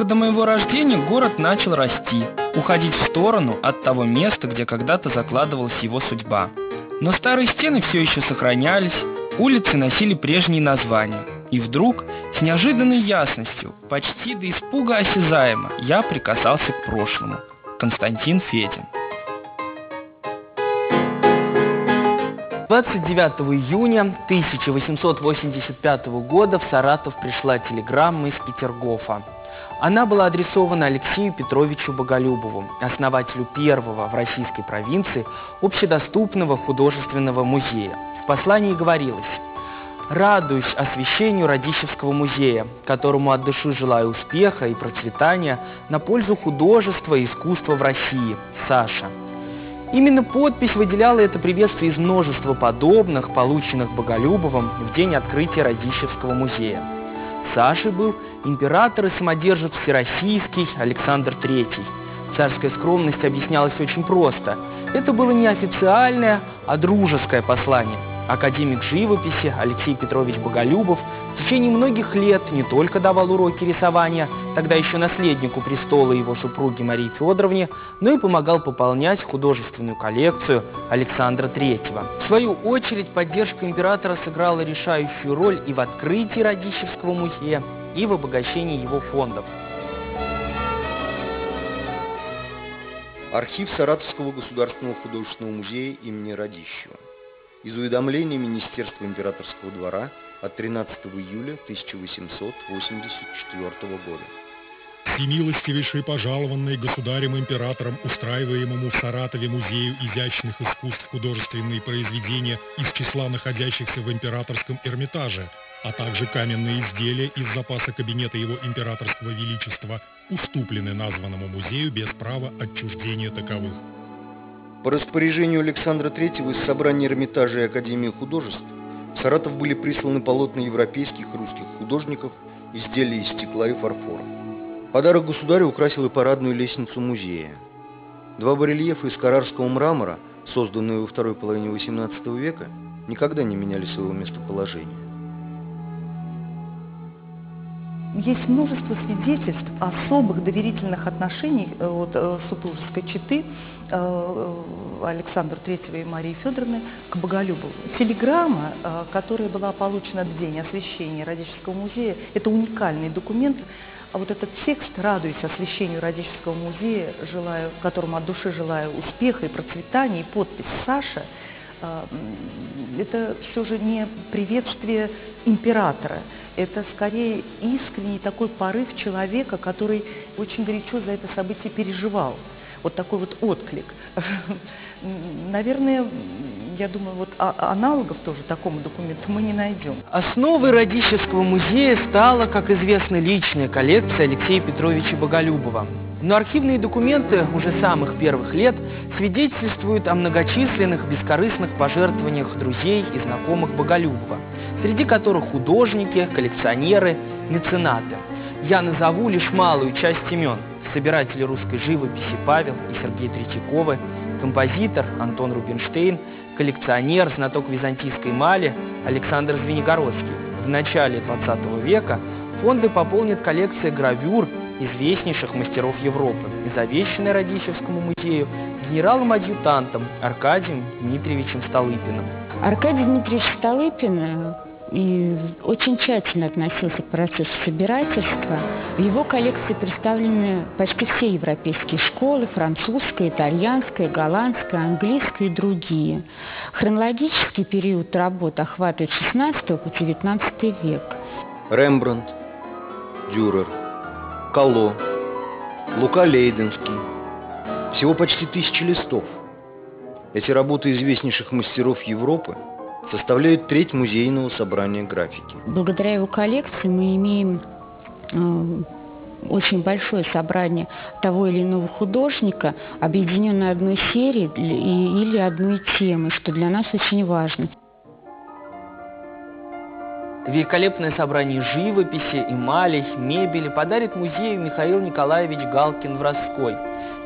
Саратов – моя родина. Задолго до моего рождения город начал расти, уходить в сторону от того места, где когда-то закладывалась его судьба. Но старые стены все еще сохранялись, улицы носили прежние названия. И вдруг, с неожиданной ясностью, почти до испуга осязаемо, я прикасался к прошлому. Константин Федин 29 июня 1885 года в Саратов пришла телеграмма из Петергофа. Она была адресована Алексею Петровичу Боголюбову, основателю первого в российской провинции общедоступного художественного музея. В послании говорилось «Радуюсь освящению Радищевского музея, которому от души желаю успеха и процветания на пользу художества и искусства в России. Саша». Именно подпись выделяла это приветствие из множества подобных, полученных Боголюбовым в день открытия Радищевского музея. Сашей был император и самодержец Всероссийский Александр III. Царская скромность объяснялась очень просто. Это было не официальное, а дружеское послание. Академик живописи Алексей Петрович Боголюбов в течение многих лет не только давал уроки рисования, тогда еще наследнику престола его супруге Марии Федоровне, но и помогал пополнять художественную коллекцию Александра III. В свою очередь, поддержка императора сыграла решающую роль и в открытии Радищевского музея, и в обогащении его фондов. Архив Саратовского государственного художественного музея имени Радищева из уведомления Министерства императорского двора от 13 июля 1884 года. Всемилостивейший пожалованный государем-императором устраиваемому в Саратове Музею изящных искусств художественные произведения из числа находящихся в императорском Эрмитаже, а также каменные изделия из запаса кабинета его императорского величества уступлены названному музею без права отчуждения таковых. По распоряжению Александра III из собрания Эрмитажа и Академии художеств в Саратов были присланы полотна европейских и русских художников, изделия из стекла и фарфора. Подарок государю украсил и парадную лестницу музея. Два барельефа из карарского мрамора, созданные во второй половине XVIII века, никогда не меняли своего местоположения. Есть множество свидетельств особых доверительных отношений э, от э, супружеской четы э, Александра III и Марии Федоровны к Боголюбову. Телеграмма, которая была получена в день освящения Радического музея, это уникальный документ. А вот этот текст «Радуюсь освящению Радического музея, желаю, которому от души желаю успеха и процветания» и подпись «Саша» это все же не приветствие императора, это скорее искренний такой порыв человека, который очень горячо за это событие переживал. Вот такой вот отклик. Наверное, я думаю, вот а, аналогов тоже такому документу мы не найдем. Основой Радищевского музея стала, как известно, личная коллекция Алексея Петровича Боголюбова. Но архивные документы уже самых первых лет свидетельствуют о многочисленных бескорыстных пожертвованиях друзей и знакомых Боголюбова, среди которых художники, коллекционеры, меценаты. Я назову лишь малую часть имен. Собиратели русской живописи Павел и Сергей Третьяковы, композитор Антон Рубинштейн, коллекционер, знаток византийской мали Александр Звенигородский. В начале 20 века фонды пополнит коллекция гравюр известнейших мастеров Европы, завещанной Радищевскому музею генералом-адъютантом Аркадием Дмитриевичем Столыпиным. Аркадий Дмитриевич Столыпин э, и очень тщательно относился к процессу собирательства. В его коллекции представлены почти все европейские школы, французская, итальянская, голландская, английская и другие. Хронологический период работы охватывает 16 по 19 век. Рембрандт, Дюрер, Кало, Лука Лейденский. Всего почти тысячи листов. Эти работы известнейших мастеров Европы составляют треть музейного собрания графики. Благодаря его коллекции мы имеем э, очень большое собрание того или иного художника, объединенное одной серией или одной темой, что для нас очень важно. Великолепное собрание живописи, эмалей, мебели подарит музею Михаил Николаевич Галкин в Роской.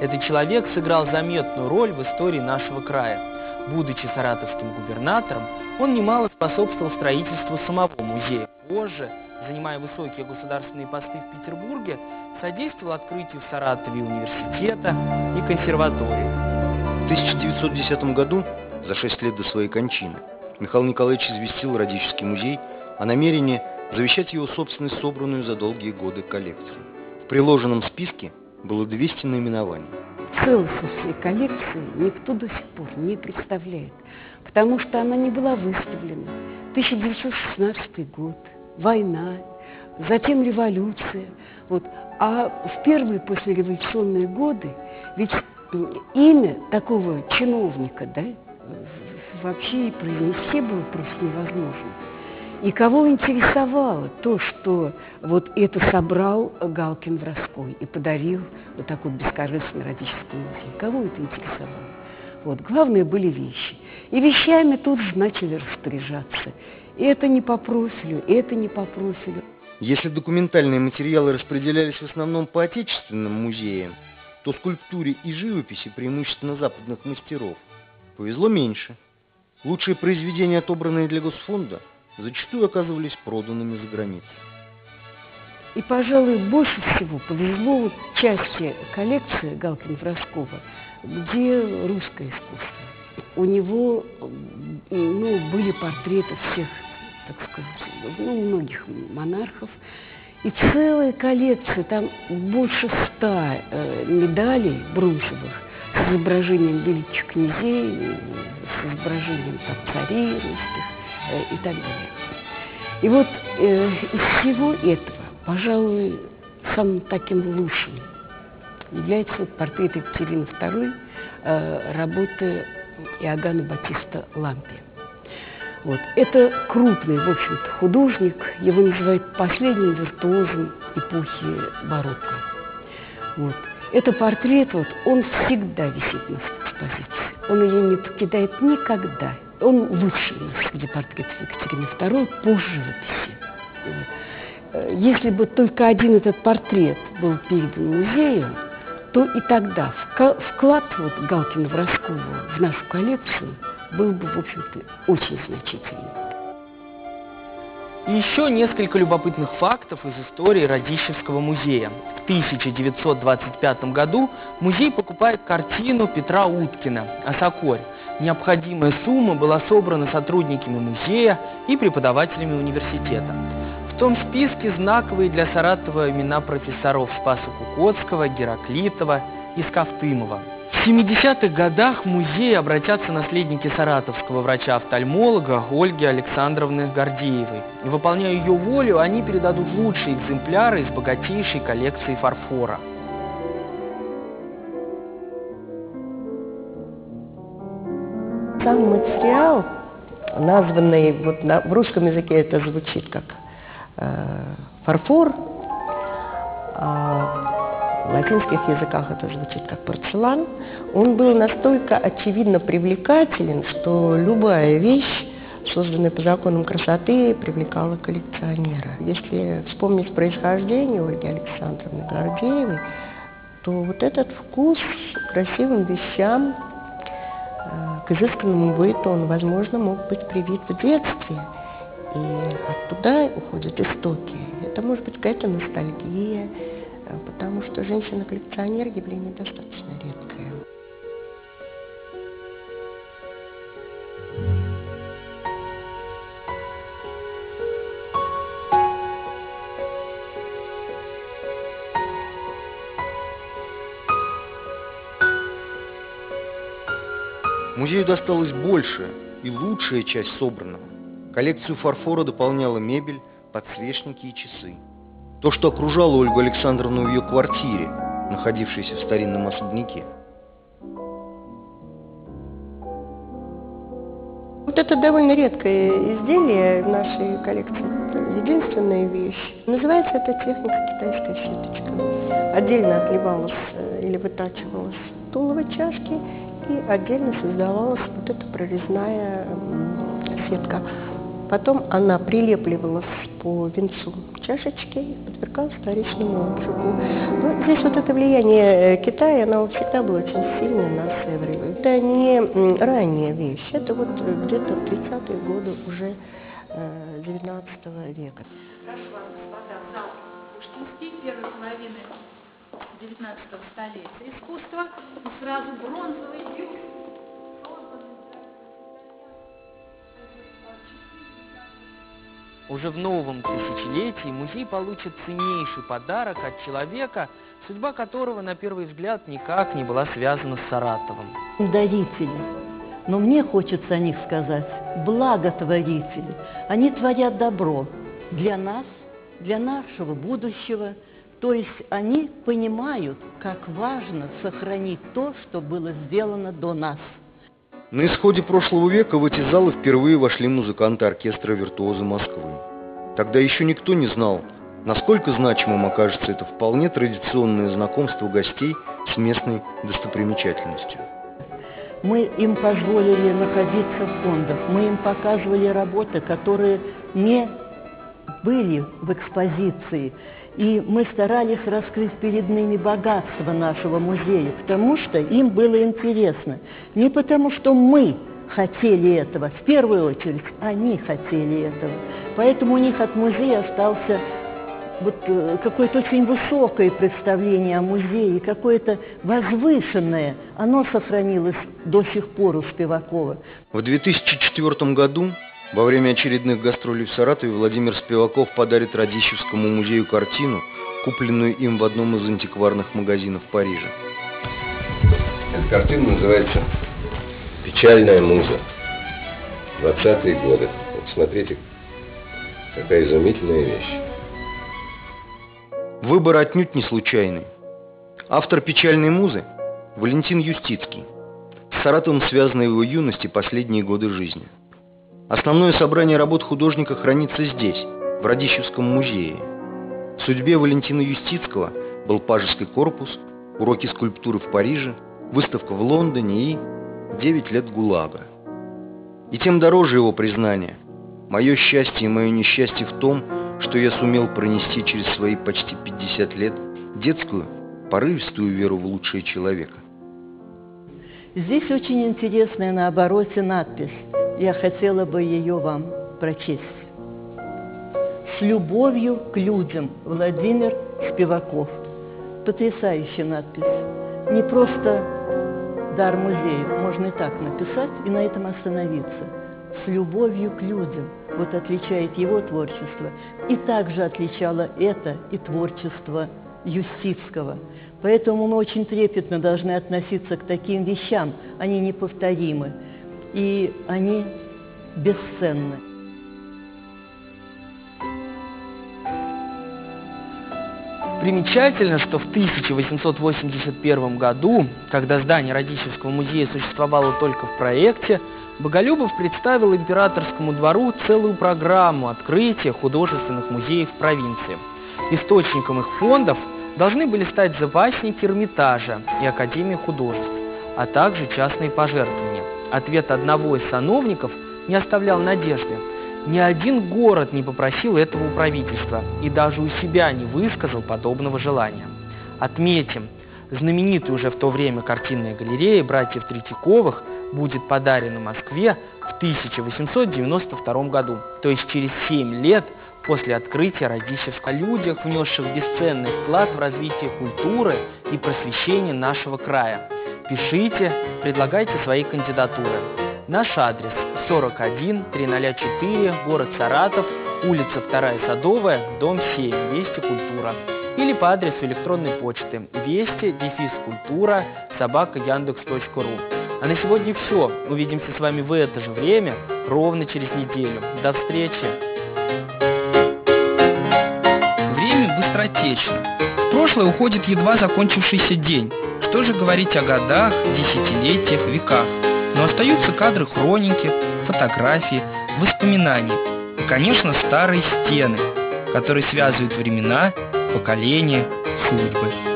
Этот человек сыграл заметную роль в истории нашего края. Будучи саратовским губернатором, он немало способствовал строительству самого музея. Позже занимая высокие государственные посты в Петербурге, содействовал открытию в Саратове университета и консерватории. В 1910 году, за шесть лет до своей кончины, Михаил Николаевич известил Радический музей о намерении завещать его собственность, собранную за долгие годы коллекцию. В приложенном списке было 200 наименований. Целостность всей коллекции никто до сих пор не представляет, потому что она не была выставлена. 1916 год, война, затем революция. Вот. А в первые послереволюционные годы ведь имя такого чиновника да, вообще и произнести было просто невозможно. И кого интересовало то, что вот это собрал Галкин Вроской и подарил вот такой бескорыстный родительский музей? Кого это интересовало? Вот, главное были вещи. И вещами тут же начали распоряжаться. И это не по профилю, и это не по профилю. Если документальные материалы распределялись в основном по отечественным музеям, то скульптуре и живописи преимущественно западных мастеров повезло меньше. Лучшие произведения, отобранные для Госфонда, зачастую оказывались проданными за границей. И, пожалуй, больше всего повезло вот части коллекции Галкина-Вроскова, где русское искусство. У него ну, были портреты всех, так сказать, ну, многих монархов. И целая коллекция, там больше ста э, медалей бронзовых с изображением великих князей, с изображением там, царей русских э, и так далее. И вот э, из всего этого, пожалуй, самым таким лучшим является портрет Екатерины II, э, работы Иоганна Батиста Лампи. Вот. Это крупный, в общем-то, художник, его называют последним виртуозом эпохи барокко. Вот. Это портрет, вот, он всегда висит на экспозиции. Он ее не покидает никогда. Он лучший среди портретов Екатерины II по живописи. Если бы только один этот портрет был передан музею, то и тогда вклад вот Галкина Вроскова в нашу коллекцию был бы, в общем-то, очень значительным. Еще несколько любопытных фактов из истории Радищевского музея. В 1925 году музей покупает картину Петра Уткина «Осокорь». Необходимая сумма была собрана сотрудниками музея и преподавателями университета. В том списке знаковые для Саратова имена профессоров Спаса Кукотского, Гераклитова и Скафтымова. В 70-х годах в музей обратятся наследники саратовского врача-офтальмолога Ольги Александровны Гордеевой. И выполняя ее волю, они передадут лучшие экземпляры из богатейшей коллекции фарфора. Сам материал, названный вот на, в русском языке это звучит как э, фарфор, а в латинских языках это звучит как порцелан, он был настолько очевидно привлекателен, что любая вещь, созданная по законам красоты, привлекала коллекционера. Если вспомнить происхождение Ольги Александровны Гордеевой, то вот этот вкус к красивым вещам, к изысканному быту, он, возможно, мог быть привит в детстве. И оттуда уходят истоки. Это может быть какая-то ностальгия, Э, потому что женщина-коллекционер явление достаточно редкое. Музею досталось больше и лучшая часть собранного. Коллекцию фарфора дополняла мебель, подсвечники и часы. То, что окружало Ольгу Александровну в ее квартире, находившейся в старинном особняке. Вот это довольно редкое изделие в нашей коллекции. Это единственная вещь. Называется эта техника китайская щеточка. Отдельно отливалась э, или вытачивалась тулово чашки и отдельно создавалась вот эта прорезная сетка. Потом она прилепливалась по венцу чашечки и подвергалась вторичному обжигу. Ну, здесь вот это влияние э, Китая, оно всегда было очень сильное на Севере. Это не ранняя вещь, это вот где-то в 30-е годы уже XIX века. Прошу вас, господа, зал Пушкинский, первой половины XIX столетия искусства, и сразу бронзовый бюст, Уже в новом тысячелетии музей получит ценнейший подарок от человека, судьба которого на первый взгляд никак не была связана с Саратовым. Дарители. Но мне хочется о них сказать благотворители. Они творят добро для нас, для нашего будущего. То есть они понимают, как важно сохранить то, что было сделано до нас. На исходе прошлого века в эти залы впервые вошли музыканты оркестра «Виртуозы Москвы». Тогда еще никто не знал, насколько значимым окажется это вполне традиционное знакомство гостей с местной достопримечательностью. Мы им позволили находиться в фондах, мы им показывали работы, которые не были в экспозиции. И мы старались раскрыть перед ними богатство нашего музея, потому что им было интересно. Не потому, что мы хотели этого, в первую очередь они хотели этого. Поэтому у них от музея остался вот э, какое-то очень высокое представление о музее, какое-то возвышенное, оно сохранилось до сих пор у Спивакова. В 2004 году во время очередных гастролей в Саратове Владимир Спиваков подарит Радищевскому музею картину, купленную им в одном из антикварных магазинов Парижа. Эта картина называется «Печальная муза». 20-е годы. Вот смотрите, какая изумительная вещь. Выбор отнюдь не случайный. Автор «Печальной музы» – Валентин Юстицкий. С Саратовым связаны его юности последние годы жизни – Основное собрание работ художника хранится здесь, в Радищевском музее. В судьбе Валентина Юстицкого был пажеский корпус, уроки скульптуры в Париже, выставка в Лондоне и 9 лет ГУЛАГа. И тем дороже его признание. Мое счастье и мое несчастье в том, что я сумел пронести через свои почти 50 лет детскую, порывистую веру в лучшее человека. Здесь очень интересная на обороте надпись я хотела бы ее вам прочесть. «С любовью к людям» Владимир Спиваков. Потрясающая надпись. Не просто дар музея, можно и так написать и на этом остановиться. С любовью к людям. Вот отличает его творчество. И также отличало это и творчество Юстицкого. Поэтому мы очень трепетно должны относиться к таким вещам. Они неповторимы и они бесценны. Примечательно, что в 1881 году, когда здание Радищевского музея существовало только в проекте, Боголюбов представил императорскому двору целую программу открытия художественных музеев в провинции. Источником их фондов должны были стать запасники Эрмитажа и Академии художеств, а также частные пожертвования. Ответ одного из сановников не оставлял надежды. Ни один город не попросил этого у правительства и даже у себя не высказал подобного желания. Отметим, знаменитая уже в то время картинная галерея братьев Третьяковых будет подарена Москве в 1892 году, то есть через 7 лет после открытия Радищевска людях, внесших бесценный вклад в развитие культуры и просвещения нашего края. Пишите, предлагайте свои кандидатуры. Наш адрес 41 304, город Саратов, улица 2 Садовая, дом 7, Вести Культура. Или по адресу электронной почты вести дефис культура собака яндекс.ру. А на сегодня все. Увидимся с вами в это же время, ровно через неделю. До встречи! Время быстротечно. В прошлое уходит едва закончившийся день. Что же говорить о годах, десятилетиях, веках? Но остаются кадры хроники, фотографии, воспоминания и, конечно, старые стены, которые связывают времена, поколения, судьбы.